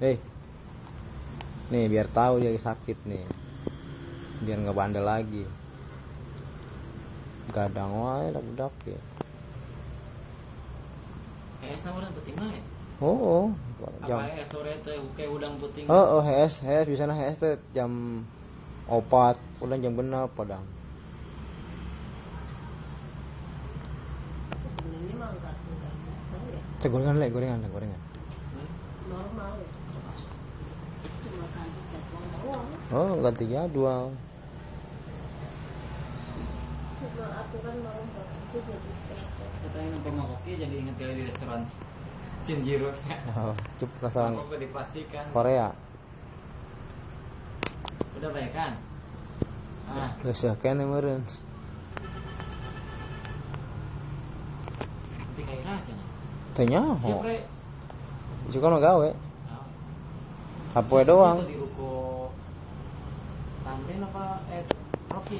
Eh. Nih biar tahu dia sakit nih. Biar nggak bandel lagi. Gadang wae dak budak ya. HS na urang penting mah ya. Oh, oh. jam. Apa HS sore teh kayak udang penting. Oh, oh, HS, HS bisa nah HS teh jam opat, udah jam genap padang. ini mah enggak enggak enggak ya Teh gorengan le, gorengan, gorengan. normal ya cuma ganti jadwal doang Oh, ganti jadwal. cuma aturan enggak itu jadi Katanya numpang mah oke jadi inget kali di restoran Cinjiro. Oh, restoran dipastikan. Korea. Udah baik kan? Ah, Geus ya kene meureun. nanti kayak raja nih. Teh Siap, nyaho. Re. Suka mah gawe. Ah. Sapoe doang. Itu di ruko también nos va a eh, Rocky.